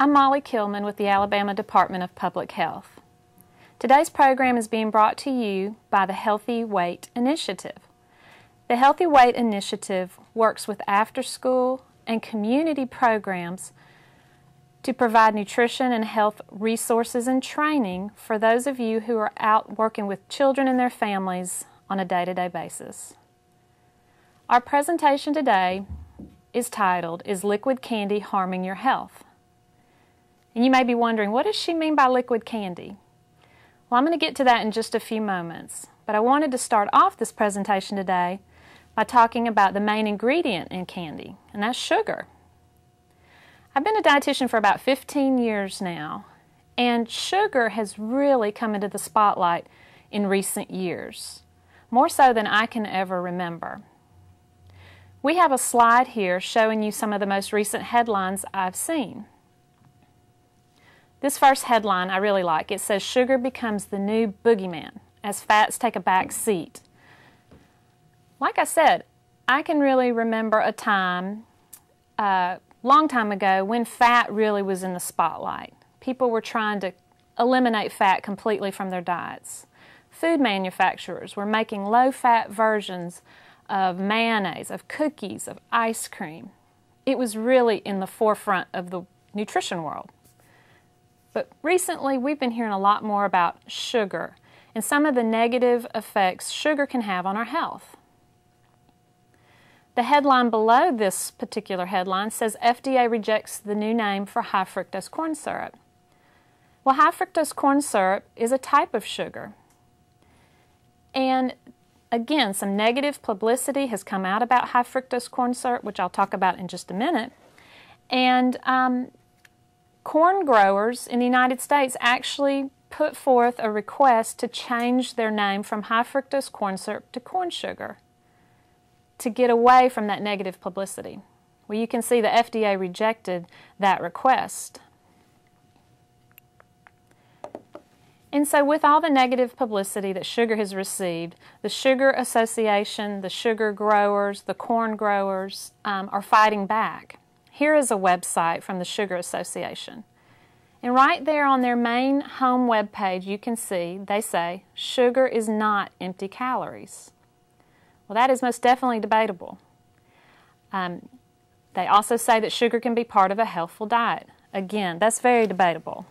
I'm Molly Kilman with the Alabama Department of Public Health. Today's program is being brought to you by the Healthy Weight Initiative. The Healthy Weight Initiative works with after school and community programs to provide nutrition and health resources and training for those of you who are out working with children and their families on a day to day basis. Our presentation today is titled Is Liquid Candy Harming Your Health? And you may be wondering, what does she mean by liquid candy? Well, I'm going to get to that in just a few moments, but I wanted to start off this presentation today by talking about the main ingredient in candy, and that's sugar. I've been a dietitian for about 15 years now, and sugar has really come into the spotlight in recent years, more so than I can ever remember. We have a slide here showing you some of the most recent headlines I've seen. This first headline I really like. It says, Sugar becomes the new boogeyman as fats take a back seat. Like I said, I can really remember a time, a uh, long time ago, when fat really was in the spotlight. People were trying to eliminate fat completely from their diets. Food manufacturers were making low fat versions of mayonnaise, of cookies, of ice cream. It was really in the forefront of the nutrition world. But recently, we've been hearing a lot more about sugar and some of the negative effects sugar can have on our health. The headline below this particular headline says FDA rejects the new name for high fructose corn syrup. Well, high fructose corn syrup is a type of sugar. And again, some negative publicity has come out about high fructose corn syrup, which I'll talk about in just a minute. And um, corn growers in the United States actually put forth a request to change their name from high fructose corn syrup to corn sugar to get away from that negative publicity. Well, you can see the FDA rejected that request. And so, with all the negative publicity that sugar has received, the Sugar Association, the sugar growers, the corn growers um, are fighting back. Here is a website from the Sugar Association. And right there on their main home web page, you can see they say sugar is not empty calories. Well, that is most definitely debatable. Um, they also say that sugar can be part of a healthful diet. Again, that's very debatable.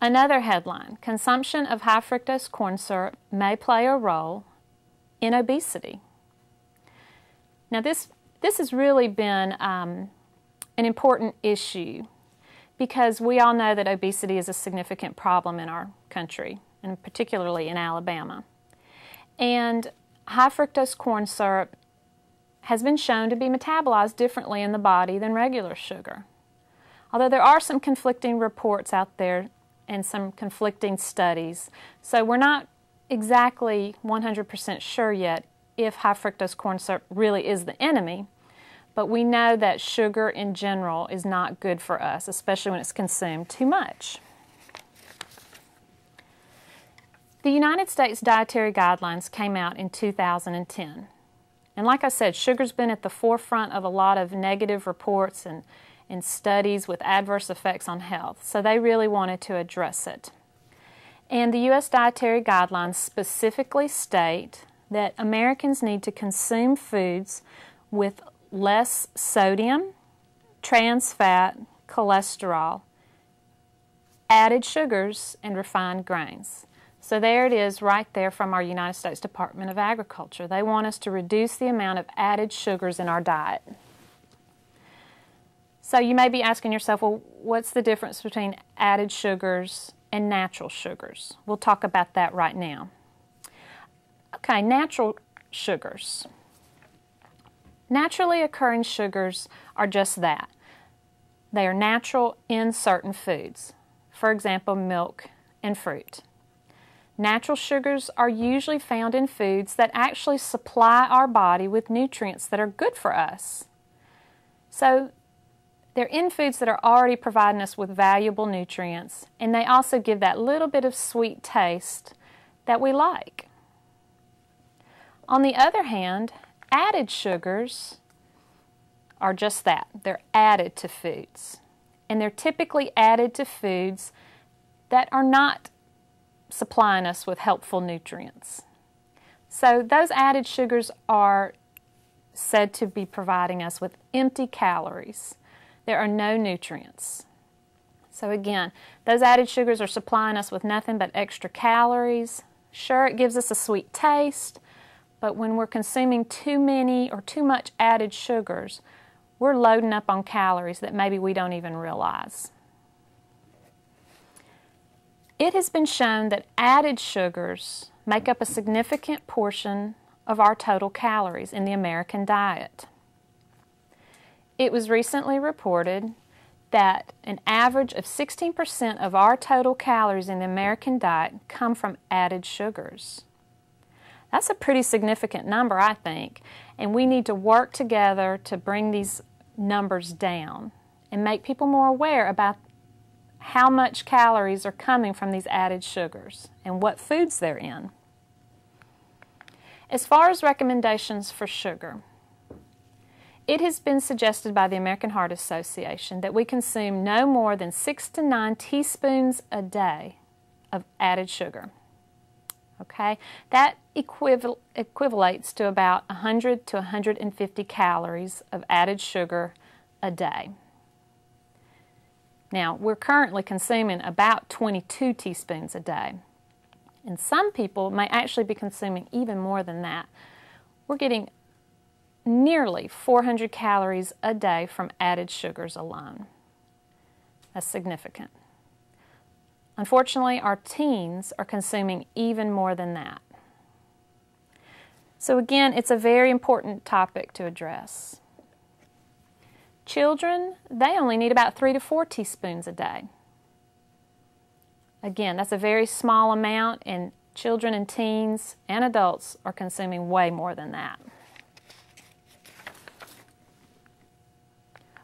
Another headline Consumption of high fructose corn syrup may play a role in obesity. Now, this this has really been um, an important issue because we all know that obesity is a significant problem in our country, and particularly in Alabama. And high fructose corn syrup has been shown to be metabolized differently in the body than regular sugar. Although there are some conflicting reports out there and some conflicting studies, so we're not exactly 100% sure yet if high fructose corn syrup really is the enemy but we know that sugar in general is not good for us, especially when it's consumed too much. The United States Dietary Guidelines came out in 2010. And like I said, sugar's been at the forefront of a lot of negative reports and, and studies with adverse effects on health, so they really wanted to address it. And the U.S. Dietary Guidelines specifically state that Americans need to consume foods with less sodium, trans fat, cholesterol, added sugars, and refined grains. So there it is right there from our United States Department of Agriculture. They want us to reduce the amount of added sugars in our diet. So you may be asking yourself, well, what's the difference between added sugars and natural sugars? We'll talk about that right now. Okay, natural sugars. Naturally occurring sugars are just that. They are natural in certain foods, for example, milk and fruit. Natural sugars are usually found in foods that actually supply our body with nutrients that are good for us. So they're in foods that are already providing us with valuable nutrients, and they also give that little bit of sweet taste that we like. On the other hand, added sugars are just that they're added to foods. And they're typically added to foods that are not supplying us with helpful nutrients. So, those added sugars are said to be providing us with empty calories. There are no nutrients. So, again, those added sugars are supplying us with nothing but extra calories. Sure, it gives us a sweet taste, but when we're consuming too many or too much added sugars, we're loading up on calories that maybe we don't even realize. It has been shown that added sugars make up a significant portion of our total calories in the American diet. It was recently reported that an average of 16% of our total calories in the American diet come from added sugars. That's a pretty significant number, I think, and we need to work together to bring these numbers down and make people more aware about how much calories are coming from these added sugars and what foods they're in. As far as recommendations for sugar, it has been suggested by the American Heart Association that we consume no more than six to nine teaspoons a day of added sugar. Okay, that equival- equivalates to about 100 to 150 calories of added sugar a day. Now, we're currently consuming about 22 teaspoons a day. And some people may actually be consuming even more than that. We're getting nearly 400 calories a day from added sugars alone. That's significant. Unfortunately, our teens are consuming even more than that. So, again, it's a very important topic to address. Children, they only need about three to four teaspoons a day. Again, that's a very small amount, and children and teens and adults are consuming way more than that.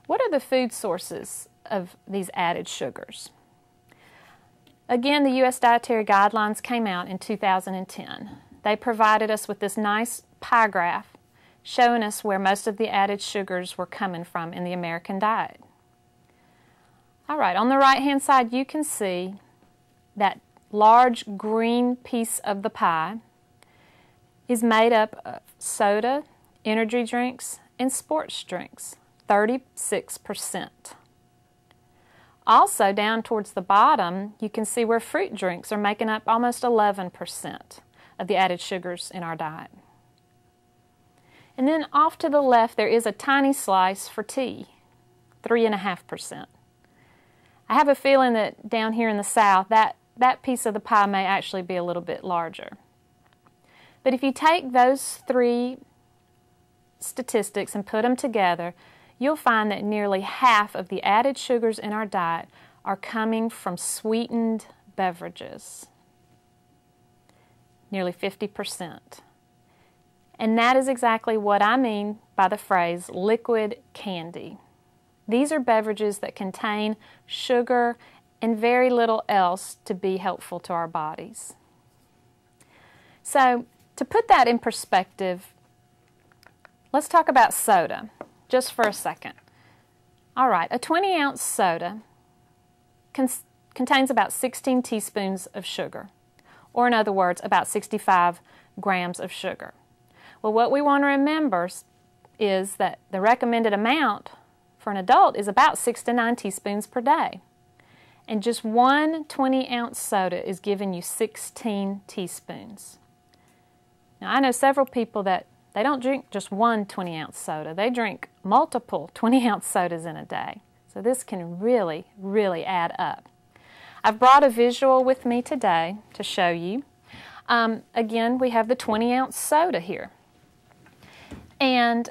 What are the food sources of these added sugars? Again, the U.S. Dietary Guidelines came out in 2010. They provided us with this nice pie graph showing us where most of the added sugars were coming from in the American diet. All right, on the right hand side, you can see that large green piece of the pie is made up of soda, energy drinks, and sports drinks, 36%. Also, down towards the bottom, you can see where fruit drinks are making up almost 11% of the added sugars in our diet. And then off to the left, there is a tiny slice for tea, 3.5%. I have a feeling that down here in the south, that, that piece of the pie may actually be a little bit larger. But if you take those three statistics and put them together, you'll find that nearly half of the added sugars in our diet are coming from sweetened beverages. Nearly 50%. And that is exactly what I mean by the phrase liquid candy. These are beverages that contain sugar and very little else to be helpful to our bodies. So, to put that in perspective, let's talk about soda just for a second. All right, a 20 ounce soda contains about 16 teaspoons of sugar, or in other words, about 65 grams of sugar. Well, what we want to remember is that the recommended amount for an adult is about 6 to 9 teaspoons per day. And just one 20 ounce soda is giving you 16 teaspoons. Now, I know several people that they don't drink just one 20 ounce soda, they drink multiple 20 ounce sodas in a day. So this can really, really add up. I've brought a visual with me today to show you. Um, again, we have the 20 ounce soda here. And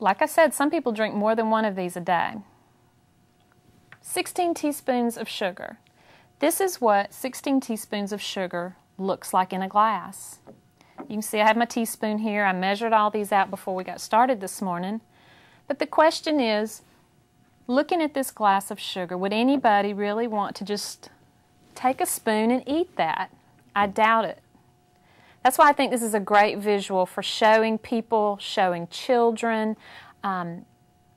like I said, some people drink more than one of these a day. 16 teaspoons of sugar. This is what 16 teaspoons of sugar looks like in a glass. You can see I have my teaspoon here. I measured all these out before we got started this morning. But the question is, looking at this glass of sugar, would anybody really want to just take a spoon and eat that? I doubt it. That's why I think this is a great visual for showing people, showing children, um,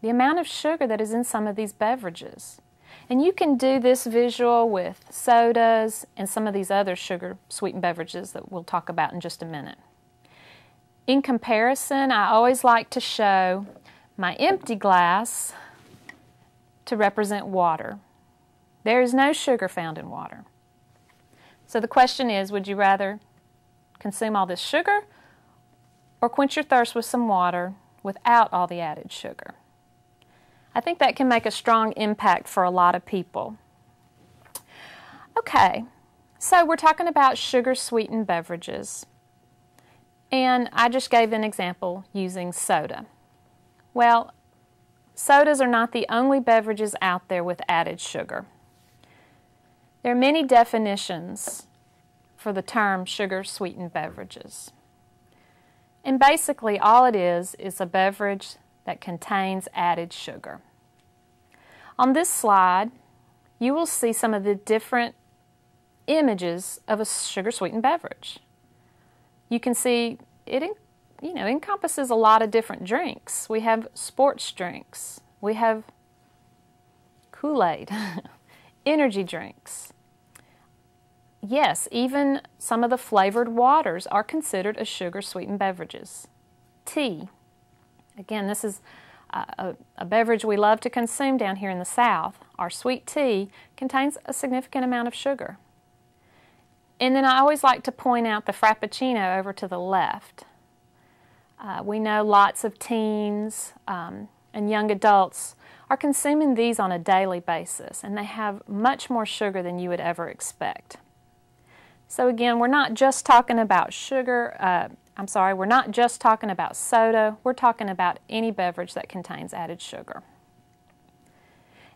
the amount of sugar that is in some of these beverages. And you can do this visual with sodas and some of these other sugar sweetened beverages that we'll talk about in just a minute. In comparison, I always like to show my empty glass to represent water. There is no sugar found in water. So the question is would you rather consume all this sugar or quench your thirst with some water without all the added sugar? I think that can make a strong impact for a lot of people. Okay, so we're talking about sugar sweetened beverages. And I just gave an example using soda. Well, sodas are not the only beverages out there with added sugar. There are many definitions for the term sugar sweetened beverages. And basically, all it is is a beverage that contains added sugar. On this slide, you will see some of the different images of a sugar sweetened beverage. You can see it you know encompasses a lot of different drinks. We have sports drinks. We have Kool-Aid, energy drinks. Yes, even some of the flavored waters are considered as sugar sweetened beverages. Tea, Again, this is a, a, beverage we love to consume down here in the South. Our sweet tea contains a significant amount of sugar. And then I always like to point out the Frappuccino over to the left. Uh, we know lots of teens um, and young adults are consuming these on a daily basis, and they have much more sugar than you would ever expect. So, again, we're not just talking about sugar, uh, I'm sorry, we're not just talking about soda, we're talking about any beverage that contains added sugar.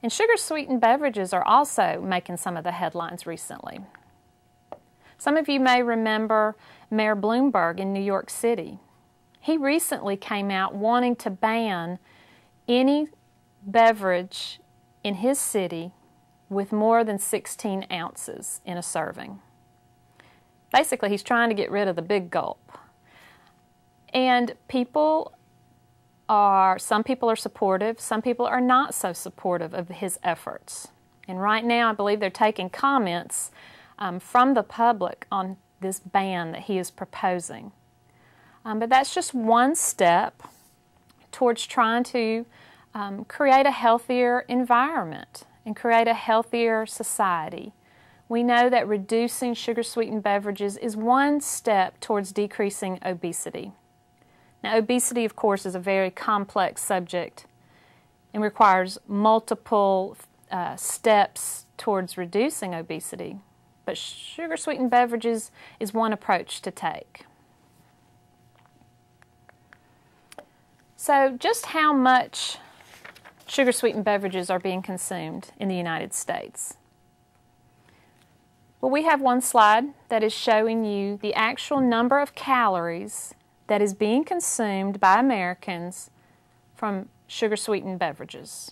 And sugar sweetened beverages are also making some of the headlines recently. Some of you may remember Mayor Bloomberg in New York City. He recently came out wanting to ban any beverage in his city with more than 16 ounces in a serving. Basically, he's trying to get rid of the big gulp. And people are, some people are supportive, some people are not so supportive of his efforts. And right now, I believe they're taking comments um, from the public on this ban that he is proposing. Um, but that's just one step towards trying to um, create a healthier environment and create a healthier society. We know that reducing sugar sweetened beverages is one step towards decreasing obesity. Now, obesity, of course, is a very complex subject and requires multiple uh, steps towards reducing obesity. But sugar sweetened beverages is one approach to take. So, just how much sugar sweetened beverages are being consumed in the United States? Well, we have one slide that is showing you the actual number of calories that is being consumed by Americans from sugar sweetened beverages.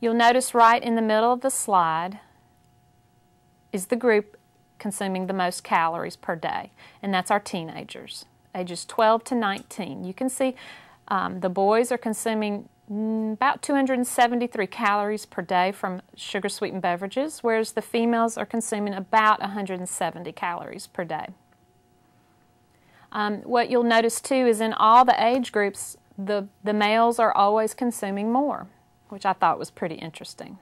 You'll notice right in the middle of the slide is the group consuming the most calories per day, and that's our teenagers, ages 12 to 19. You can see um, the boys are consuming about 273 calories per day from sugar sweetened beverages, whereas the females are consuming about 170 calories per day. Um, what you'll notice too is in all the age groups, the, the males are always consuming more, which I thought was pretty interesting.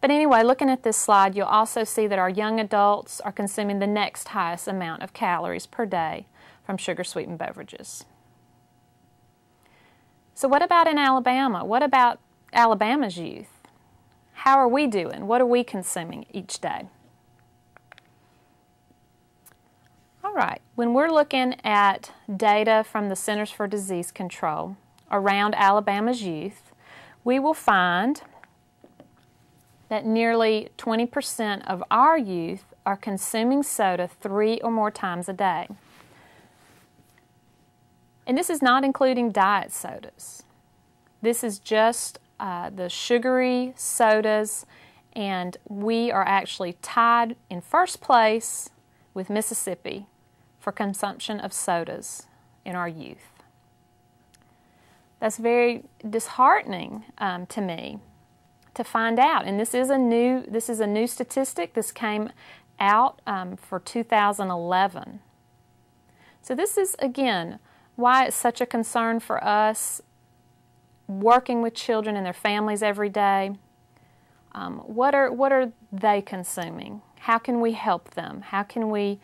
But anyway, looking at this slide, you'll also see that our young adults are consuming the next highest amount of calories per day from sugar sweetened beverages. So, what about in Alabama? What about Alabama's youth? How are we doing? What are we consuming each day? All right, when we're looking at data from the Centers for Disease Control around Alabama's youth, we will find that nearly 20% of our youth are consuming soda three or more times a day. And this is not including diet sodas. This is just uh, the sugary sodas, and we are actually tied in first place with Mississippi for consumption of sodas in our youth. That's very disheartening um, to me to find out. And this is a new this is a new statistic. This came out um, for 2011. So this is again why it's such a concern for us working with children and their families every day. Um, what are what are they consuming? How can we help them? How can we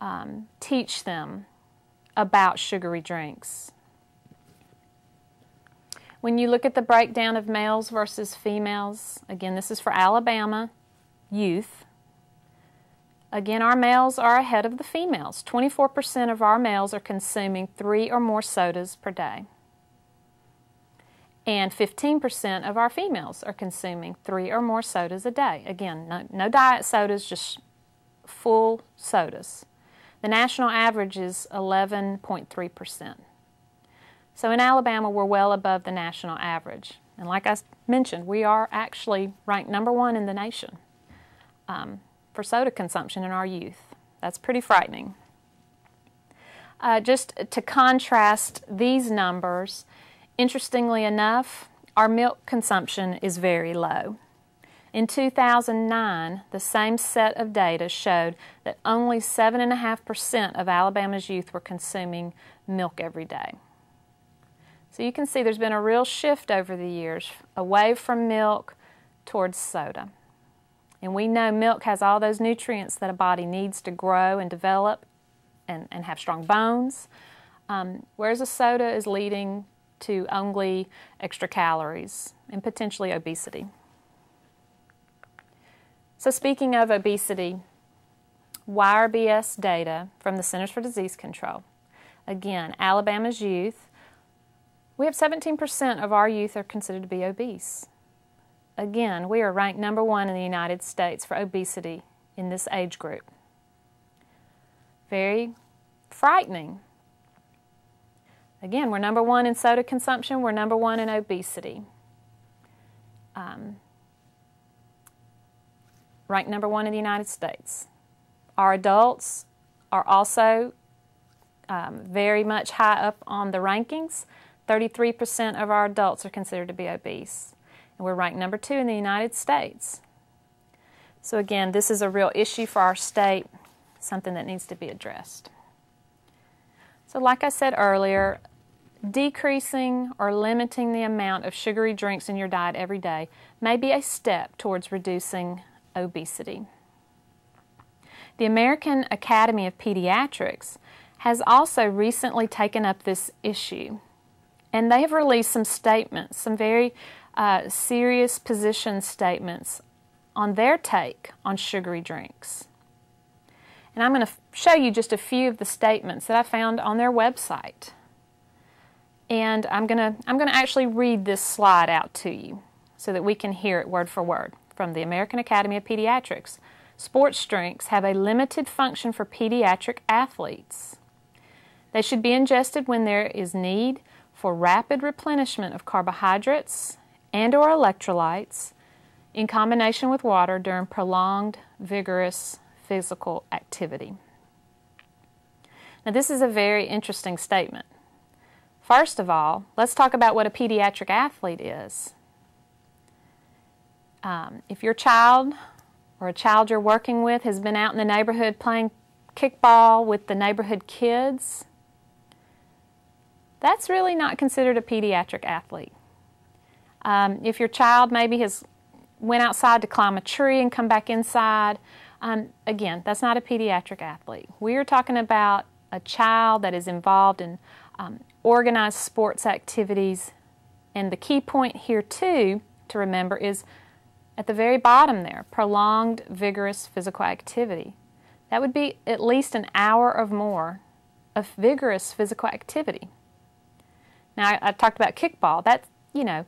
um, teach them about sugary drinks? When you look at the breakdown of males versus females, again, this is for Alabama youth. Again, our males are ahead of the females. 24% of our males are consuming three or more sodas per day. And 15% of our females are consuming three or more sodas a day. Again, no, no diet sodas, just full sodas. The national average is 11.3%. So in Alabama, we're well above the national average. And like I mentioned, we are actually ranked number one in the nation um, for soda consumption in our youth. That's pretty frightening. Uh, just to contrast these numbers, interestingly enough, our milk consumption is very low. In 2009, the same set of data showed that only 7.5% of Alabama's youth were consuming milk every day. So you can see there's been a real shift over the years away from milk towards soda. And we know milk has all those nutrients that a body needs to grow and develop and, and have strong bones, um, whereas a soda is leading to only extra calories and potentially obesity. So, speaking of obesity, YRBS data from the Centers for Disease Control. Again, Alabama's youth we have 17% of our youth are considered to be obese. Again, we are ranked number one in the United States for obesity in this age group. Very frightening. Again, we're number one in soda consumption, we're number one in obesity. Um, ranked number one in the United States. Our adults are also um, very much high up on the rankings. 33% of our adults are considered to be obese, and we're ranked number two in the United States. So, again, this is a real issue for our state, something that needs to be addressed. So, like I said earlier, decreasing or limiting the amount of sugary drinks in your diet every day may be a step towards reducing obesity. The American Academy of Pediatrics has also recently taken up this issue and they have released some statements, some very uh, serious position statements on their take on sugary drinks. And I'm going to show you just a few of the statements that I found on their website. And I'm going to I'm going to actually read this slide out to you so that we can hear it word for word from the American Academy of Pediatrics. Sports drinks have a limited function for pediatric athletes. They should be ingested when there is need for rapid replenishment of carbohydrates and or electrolytes in combination with water during prolonged vigorous physical activity. Now this is a very interesting statement. First of all, let's talk about what a pediatric athlete is. Um, if your child or a child you're working with has been out in the neighborhood playing kickball with the neighborhood kids, that's really not considered a pediatric athlete. Um, if your child maybe has went outside to climb a tree and come back inside, um, again, that's not a pediatric athlete. We are talking about a child that is involved in um, organized sports activities. And the key point here, too, to remember is at the very bottom there prolonged, vigorous physical activity. That would be at least an hour or more of vigorous physical activity. Now, I, I talked about kickball. That's, you know,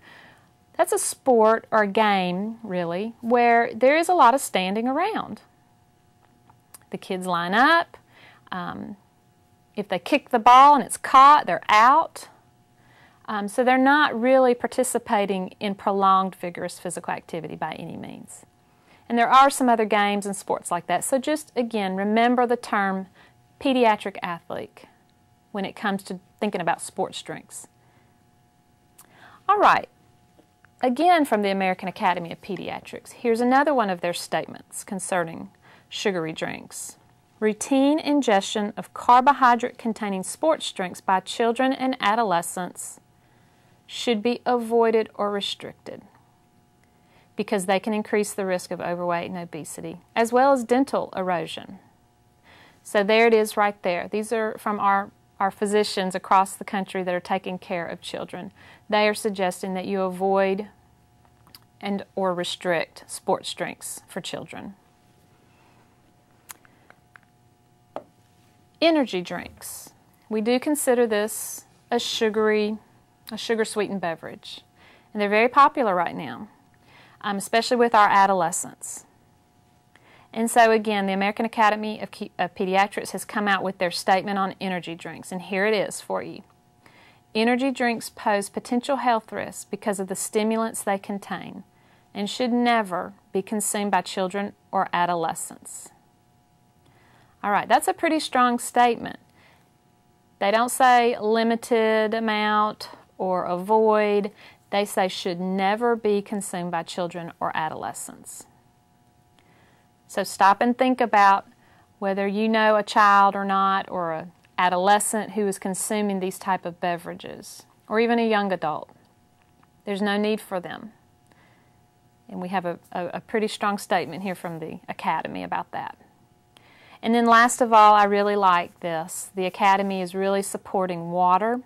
that's a sport or a game, really, where there is a lot of standing around. the kids line up. Um, if they kick the ball and it's caught, they're out. Um, so they're not really participating in prolonged vigorous physical activity by any means. And there are some other games and sports like that. So just again, remember the term pediatric athlete when it comes to thinking about sports drinks. All right, again from the American Academy of Pediatrics, here's another one of their statements concerning sugary drinks. Routine ingestion of carbohydrate containing sports drinks by children and adolescents should be avoided or restricted because they can increase the risk of overweight and obesity, as well as dental erosion. So there it is right there. These are from our, our physicians across the country that are taking care of children. They are suggesting that you avoid and or restrict sports drinks for children. Energy drinks. We do consider this a sugary, a sugar sweetened beverage. And they're very popular right now, um, especially with our adolescents. And so, again, the American Academy of, of Pediatrics has come out with their statement on energy drinks, and here it is for you. Energy drinks pose potential health risks because of the stimulants they contain and should never be consumed by children or adolescents. All right, that's a pretty strong statement. They don't say limited amount or avoid, they say should never be consumed by children or adolescents. So stop and think about whether you know a child or not or an adolescent who is consuming these type of beverages or even a young adult. There's no need for them. And we have a, a, a pretty strong statement here from the Academy about that. And then last of all, I really like this. The Academy is really supporting water.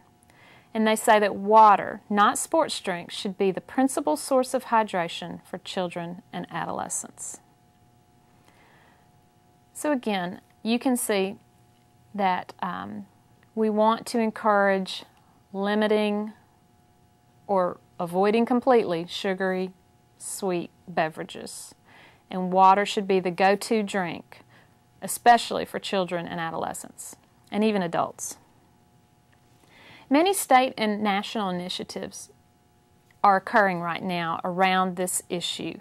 And they say that water, not sports drinks, should be the principal source of hydration for children and adolescents. So again, you can see that um, we want to encourage limiting or avoiding completely sugary, sweet beverages. And water should be the go to drink especially for children and adolescents, and even adults. Many state and national initiatives are occurring right now around this issue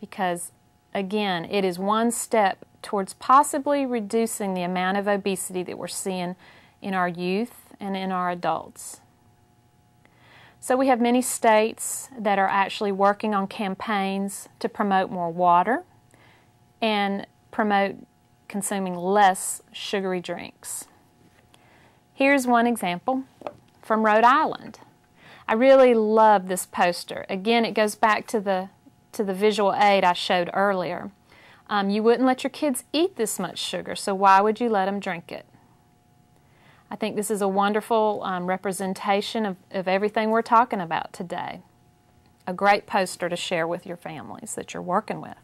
because, again, it is one step towards possibly reducing the amount of obesity that we're seeing in our youth and in our adults. So, we have many states that are actually working on campaigns to promote more water and promote consuming less sugary drinks. Here's one example from Rhode Island. I really love this poster. Again, it goes back to the, to the visual aid I showed earlier. Um, you wouldn't let your kids eat this much sugar, so why would you let them drink it? I think this is a wonderful um, representation of, of everything we're talking about today. A great poster to share with your families that you're working with.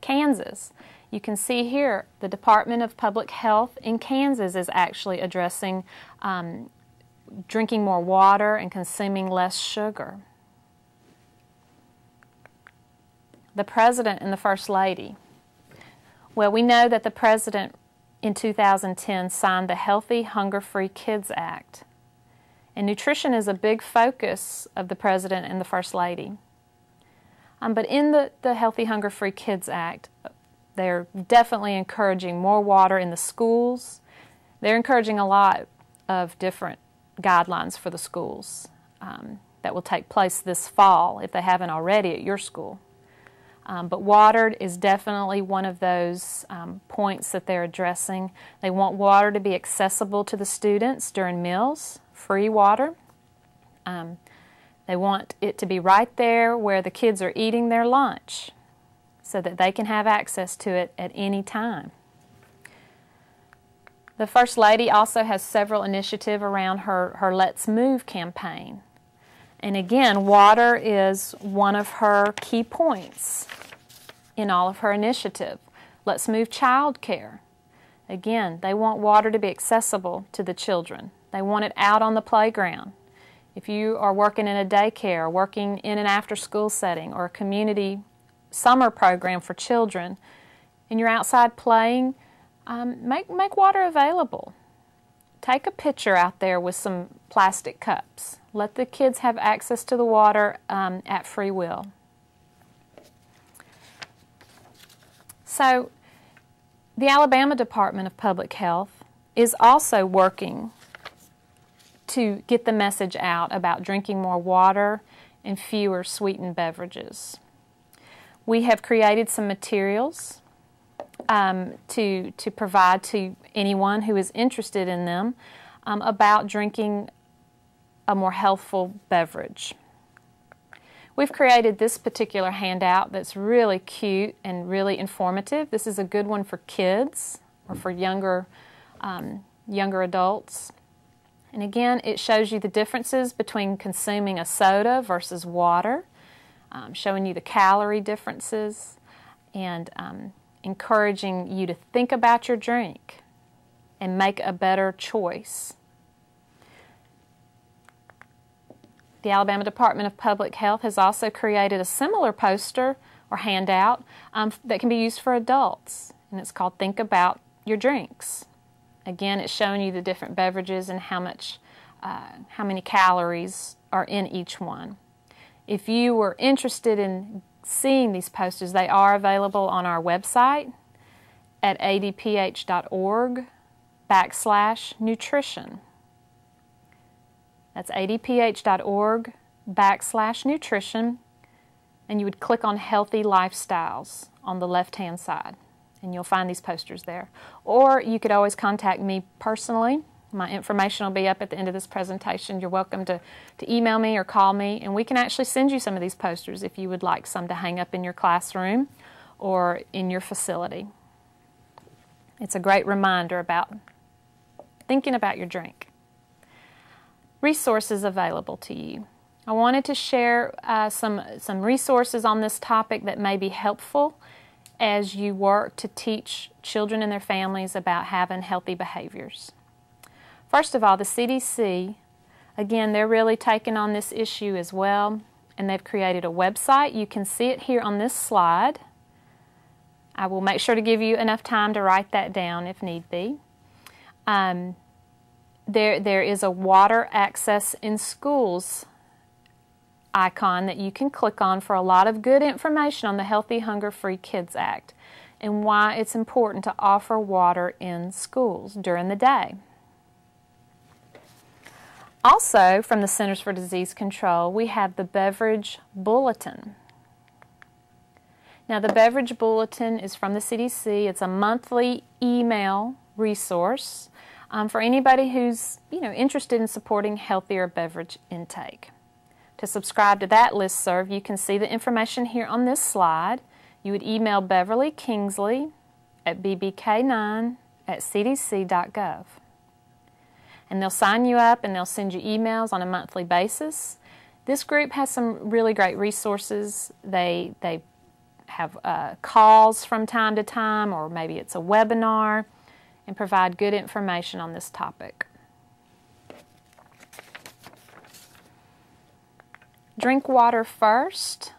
Kansas. You can see here the Department of Public Health in Kansas is actually addressing um, drinking more water and consuming less sugar. The President and the First Lady. Well, we know that the President in 2010 signed the Healthy Hunger Free Kids Act. And nutrition is a big focus of the President and the First Lady. Um, but in the, the Healthy Hunger Free Kids Act, they're definitely encouraging more water in the schools. They're encouraging a lot of different guidelines for the schools um, that will take place this fall if they haven't already at your school. Um, but water is definitely one of those um, points that they're addressing. They want water to be accessible to the students during meals, free water. Um, they want it to be right there where the kids are eating their lunch so that they can have access to it at any time. The First Lady also has several initiatives around her, her Let's Move campaign. And again, water is one of her key points in all of her initiative. Let's Move Child Care. Again, they want water to be accessible to the children. They want it out on the playground. If you are working in a daycare, working in an after school setting, or a community summer program for children, and you're outside playing, um, make, make water available. Take a pitcher out there with some plastic cups. Let the kids have access to the water um, at free will. So, the Alabama Department of Public Health is also working to get the message out about drinking more water and fewer sweetened beverages. We have created some materials um, to, to provide to anyone who is interested in them um, about drinking a more healthful beverage. We've created this particular handout that's really cute and really informative. This is a good one for kids or for younger, um, younger adults. And again, it shows you the differences between consuming a soda versus water, um, showing you the calorie differences, and um, encouraging you to think about your drink and make a better choice. The Alabama Department of Public Health has also created a similar poster or handout um, that can be used for adults, and it's called Think About Your Drinks. Again, it's showing you the different beverages and how much, uh, how many calories are in each one. If you were interested in seeing these posters, they are available on our website at adph.org backslash nutrition. That's adph.org backslash nutrition, and you would click on healthy lifestyles on the left hand side and you'll find these posters there. Or you could always contact me personally. My information will be up at the end of this presentation. You're welcome to, to email me or call me, and we can actually send you some of these posters if you would like some to hang up in your classroom or in your facility. It's a great reminder about thinking about your drink. Resources available to you. I wanted to share uh, some, some resources on this topic that may be helpful as you work to teach children and their families about having healthy behaviors. First of all, the CDC, again, they're really taking on this issue as well, and they've created a website. You can see it here on this slide. I will make sure to give you enough time to write that down if need be. Um, there, there is a water access in schools icon that you can click on for a lot of good information on the Healthy Hunger Free Kids Act and why it's important to offer water in schools during the day. Also, from the Centers for Disease Control, we have the Beverage Bulletin. Now, the Beverage Bulletin is from the CDC. It's a monthly email resource um, for anybody who's you know interested in supporting healthier beverage intake. To subscribe to that list serve, you can see the information here on this slide. You would email Beverly Kingsley at bbk9 at cdc.gov. And they'll sign you up and they'll send you emails on a monthly basis. This group has some really great resources. They, they have uh, calls from time to time, or maybe it's a webinar, and provide good information on this topic. Drink Water First,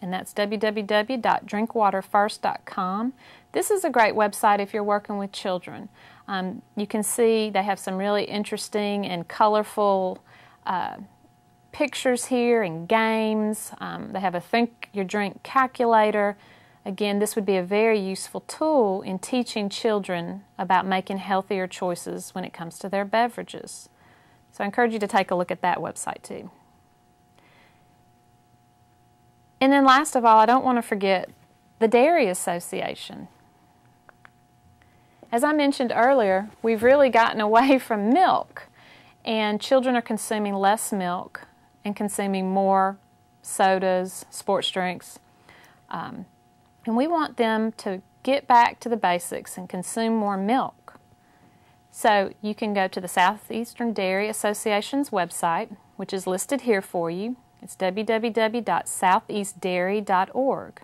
and that's www.drinkwaterfirst.com. This is a great website if you're working with children. Um, you can see they have some really interesting and colorful uh, pictures here and games. Um, they have a Think Your Drink calculator. Again, this would be a very useful tool in teaching children about making healthier choices when it comes to their beverages. So I encourage you to take a look at that website too. And then, last of all, I don't want to forget the Dairy Association. As I mentioned earlier, we've really gotten away from milk, and children are consuming less milk and consuming more sodas, sports drinks. Um, and we want them to get back to the basics and consume more milk. So you can go to the Southeastern Dairy Association's website, which is listed here for you, it's www.southeastdairy.org.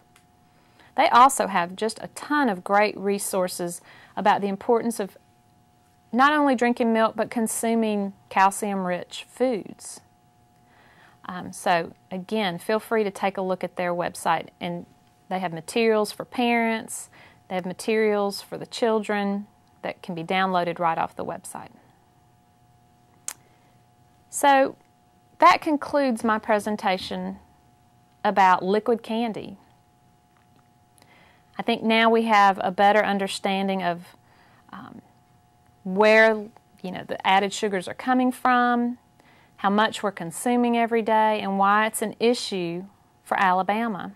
They also have just a ton of great resources about the importance of not only drinking milk but consuming calcium rich foods. Um, so, again, feel free to take a look at their website, and they have materials for parents, they have materials for the children that can be downloaded right off the website. So that concludes my presentation about liquid candy. I think now we have a better understanding of um, where you know the added sugars are coming from, how much we're consuming every day, and why it's an issue for Alabama.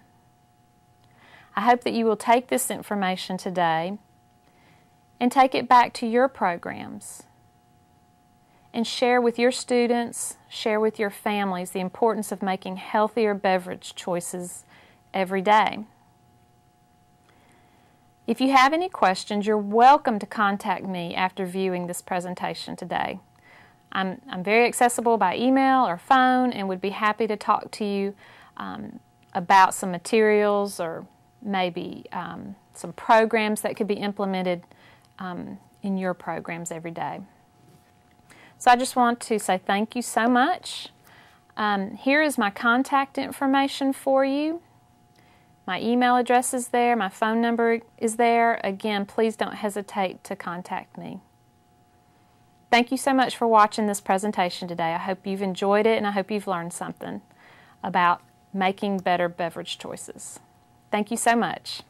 I hope that you will take this information today and take it back to your programs and share with your students, share with your families the importance of making healthier beverage choices every day. If you have any questions, you're welcome to contact me after viewing this presentation today. I'm, I'm very accessible by email or phone and would be happy to talk to you um, about some materials or maybe um, some programs that could be implemented um, in your programs every day. So I just want to say thank you so much. Um, here is my contact information for you. My email address is there, my phone number is there. Again, please don't hesitate to contact me. Thank you so much for watching this presentation today. I hope you've enjoyed it and I hope you've learned something about making better beverage choices. Thank you so much.